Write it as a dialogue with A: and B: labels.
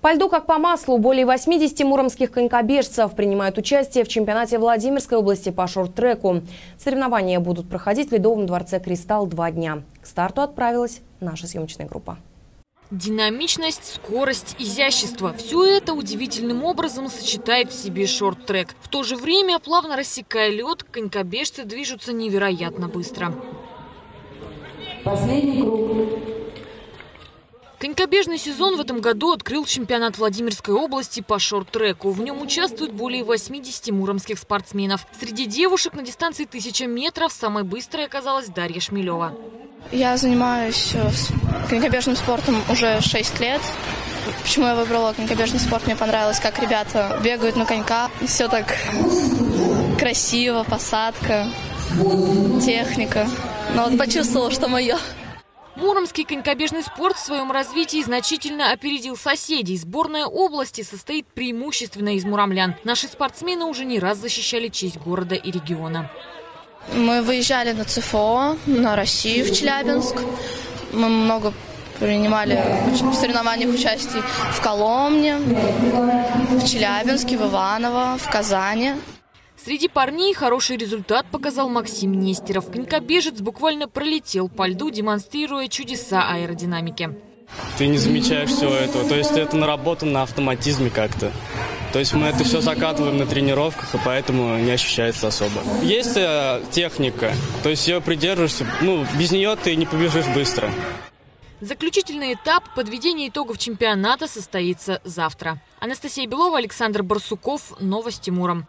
A: По льду, как по маслу, более 80 муромских конькобежцев принимают участие в чемпионате Владимирской области по шорт-треку. Соревнования будут проходить в Ледовом дворце «Кристалл» два дня. К старту отправилась наша съемочная группа.
B: Динамичность, скорость, изящество – все это удивительным образом сочетает в себе шорт-трек. В то же время, плавно рассекая лед, конькобежцы движутся невероятно быстро. Последний круг. Конькобежный сезон в этом году открыл чемпионат Владимирской области по шорт-треку. В нем участвуют более 80 муромских спортсменов. Среди девушек на дистанции 1000 метров самой быстрой оказалась Дарья Шмелева.
C: Я занимаюсь э, конькобежным спортом уже 6 лет. Почему я выбрала конькобежный спорт? Мне понравилось, как ребята бегают на конька. Все так красиво, посадка, техника. Но вот почувствовала, что мое.
B: Муромский конькобежный спорт в своем развитии значительно опередил соседей. Сборная области состоит преимущественно из муромлян. Наши спортсмены уже не раз защищали честь города и региона.
C: Мы выезжали на ЦФО, на Россию, в Челябинск. Мы много принимали в соревнованиях участие в Коломне, в Челябинске, в Иваново, в Казани.
B: Среди парней хороший результат показал Максим Нестеров. Конькобежец буквально пролетел по льду, демонстрируя чудеса аэродинамики.
D: Ты не замечаешь всего этого. То есть это наработано на автоматизме как-то. То есть мы это все закатываем на тренировках, и поэтому не ощущается особо. Есть э, техника, то есть ее придерживаешься. Ну, без нее ты не побежишь быстро.
B: Заключительный этап подведения итогов чемпионата состоится завтра. Анастасия Белова, Александр Барсуков. Новости Муром.